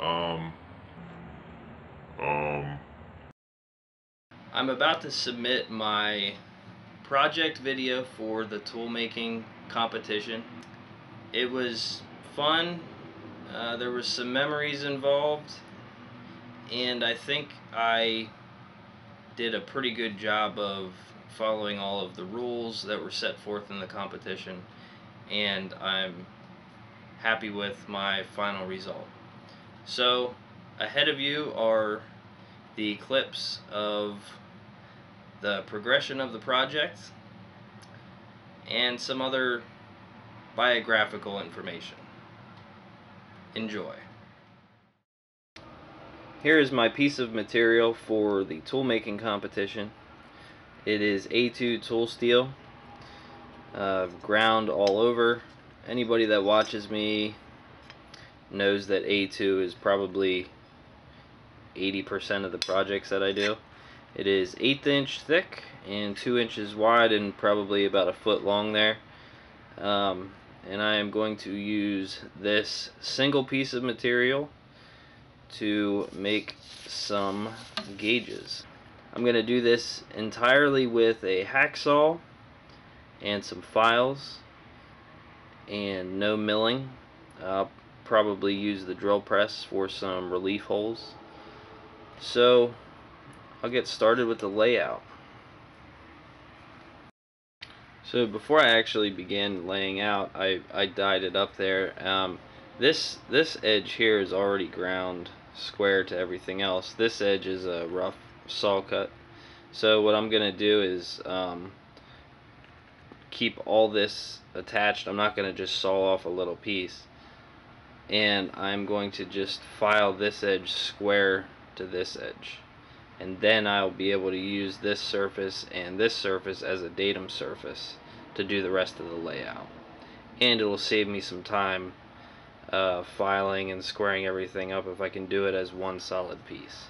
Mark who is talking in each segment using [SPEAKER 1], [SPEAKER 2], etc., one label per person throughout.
[SPEAKER 1] Um.
[SPEAKER 2] Um.
[SPEAKER 1] I'm about to submit my project video for the tool making competition. It was fun. Uh, there was some memories involved, and I think I did a pretty good job of following all of the rules that were set forth in the competition, and I'm happy with my final result. So, ahead of you are the clips of the progression of the project and some other biographical information. Enjoy. Here is my piece of material for the tool making competition. It is A2 tool steel, uh, ground all over. Anybody that watches me knows that A2 is probably 80% of the projects that I do. It is eighth inch thick and two inches wide and probably about a foot long there. Um, and I am going to use this single piece of material to make some gauges. I'm going to do this entirely with a hacksaw and some files and no milling. I'll probably use the drill press for some relief holes. So I'll get started with the layout. So before I actually began laying out, I, I dyed it up there. Um, this this edge here is already ground square to everything else. This edge is a rough saw cut. So what I'm gonna do is um, keep all this attached. I'm not gonna just saw off a little piece. And I'm going to just file this edge square to this edge and then I'll be able to use this surface and this surface as a datum surface to do the rest of the layout and it'll save me some time uh, filing and squaring everything up if I can do it as one solid piece.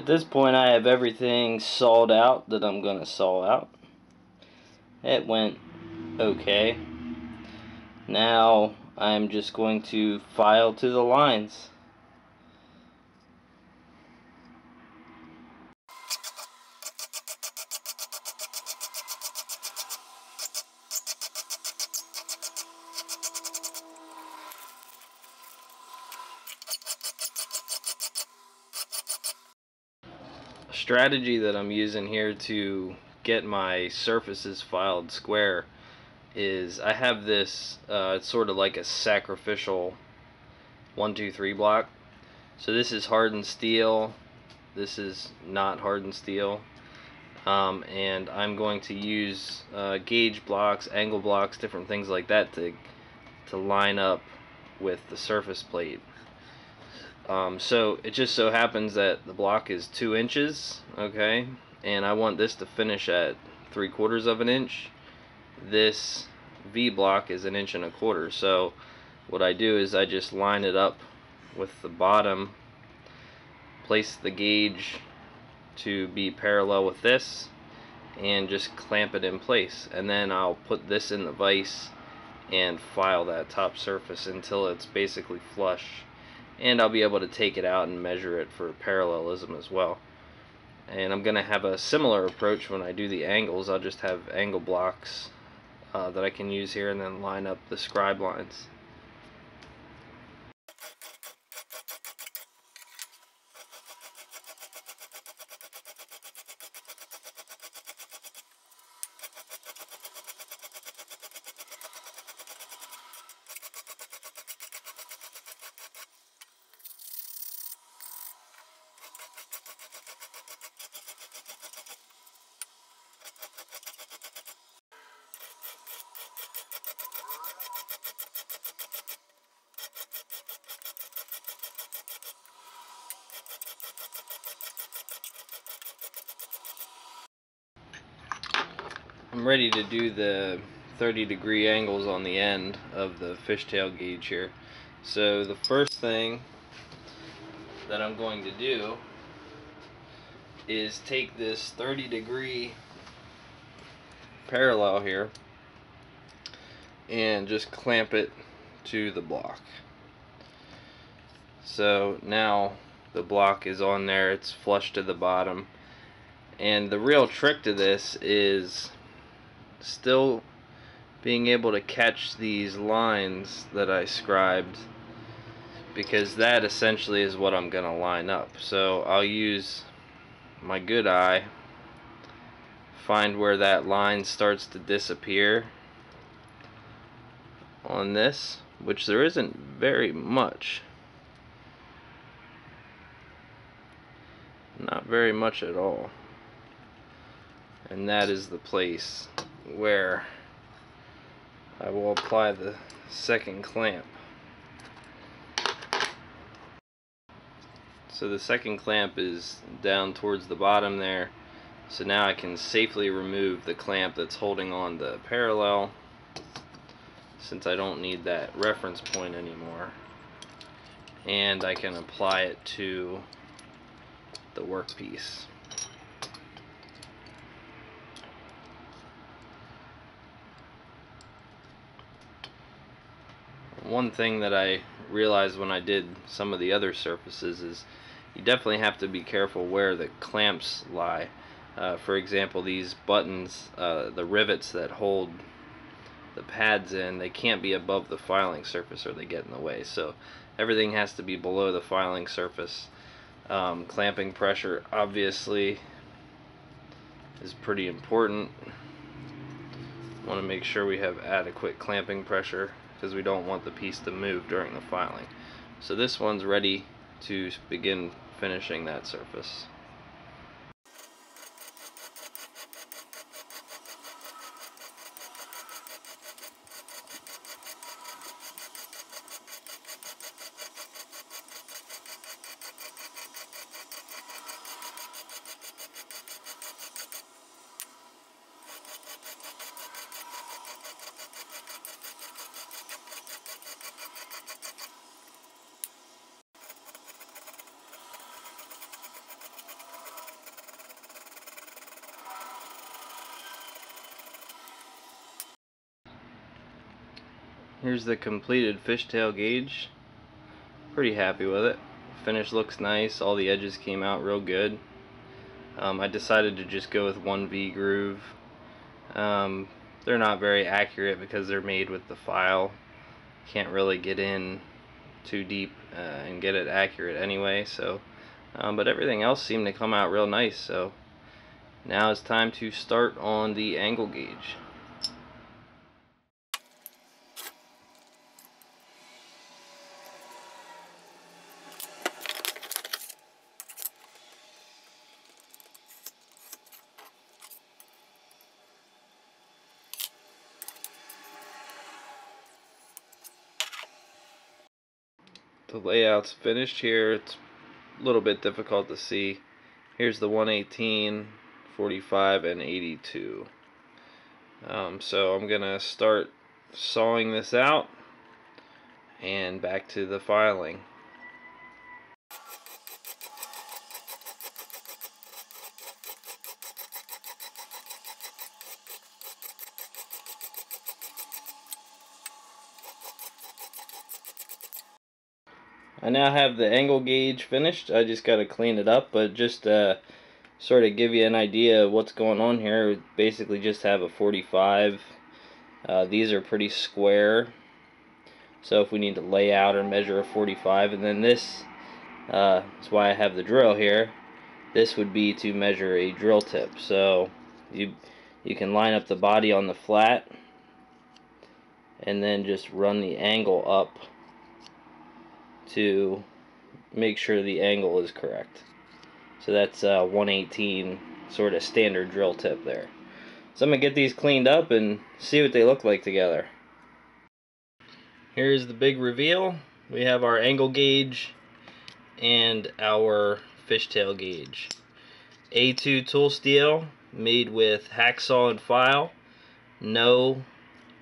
[SPEAKER 1] At this point I have everything sawed out that I'm going to saw out. It went okay. Now I'm just going to file to the lines. Strategy that I'm using here to get my surfaces filed square is I have this uh, it's sort of like a sacrificial one two three block. So this is hardened steel. This is not hardened steel. Um, and I'm going to use uh, gauge blocks angle blocks different things like that to to line up with the surface plate um, so it just so happens that the block is two inches, okay, and I want this to finish at three quarters of an inch. This V block is an inch and a quarter, so what I do is I just line it up with the bottom, place the gauge to be parallel with this, and just clamp it in place. And then I'll put this in the vise and file that top surface until it's basically flush and I'll be able to take it out and measure it for parallelism as well. And I'm gonna have a similar approach when I do the angles. I'll just have angle blocks uh, that I can use here and then line up the scribe lines I'm ready to do the 30 degree angles on the end of the fishtail gauge here. So the first thing that I'm going to do is take this 30 degree parallel here and just clamp it to the block. So now the block is on there, it's flush to the bottom. And the real trick to this is still being able to catch these lines that I scribed because that essentially is what I'm going to line up. So I'll use my good eye, find where that line starts to disappear on this, which there isn't very much. Not very much at all. And that is the place where I will apply the second clamp. So the second clamp is down towards the bottom there. So now I can safely remove the clamp that's holding on the parallel since I don't need that reference point anymore. And I can apply it to the workpiece. One thing that I realized when I did some of the other surfaces is you definitely have to be careful where the clamps lie. Uh, for example, these buttons, uh, the rivets that hold the pads in, they can't be above the filing surface or they get in the way. So everything has to be below the filing surface. Um, clamping pressure obviously is pretty important. Want to make sure we have adequate clamping pressure because we don't want the piece to move during the filing. So this one's ready to begin finishing that surface. Here's the completed fishtail gauge. Pretty happy with it. Finish looks nice. All the edges came out real good. Um, I decided to just go with one V groove. Um, they're not very accurate because they're made with the file. Can't really get in too deep uh, and get it accurate anyway. So, um, but everything else seemed to come out real nice. So now it's time to start on the angle gauge. The layout's finished here. It's a little bit difficult to see. Here's the 118, 45, and 82. Um, so I'm going to start sawing this out and back to the filing. I now have the angle gauge finished. I just got to clean it up, but just uh, sort of give you an idea of what's going on here. Basically just have a 45. Uh, these are pretty square. So if we need to lay out or measure a 45, and then this, uh, that's why I have the drill here. This would be to measure a drill tip. So you you can line up the body on the flat and then just run the angle up to make sure the angle is correct. So that's uh, 118 sort of standard drill tip there. So I'm going to get these cleaned up and see what they look like together. Here's the big reveal. We have our angle gauge and our fishtail gauge. A2 tool steel made with hacksaw and file. no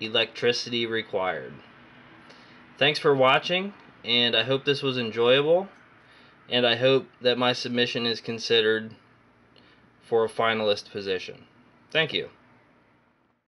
[SPEAKER 1] electricity required. Thanks for watching, and I hope this was enjoyable, and I hope that my submission is considered for a finalist position. Thank you.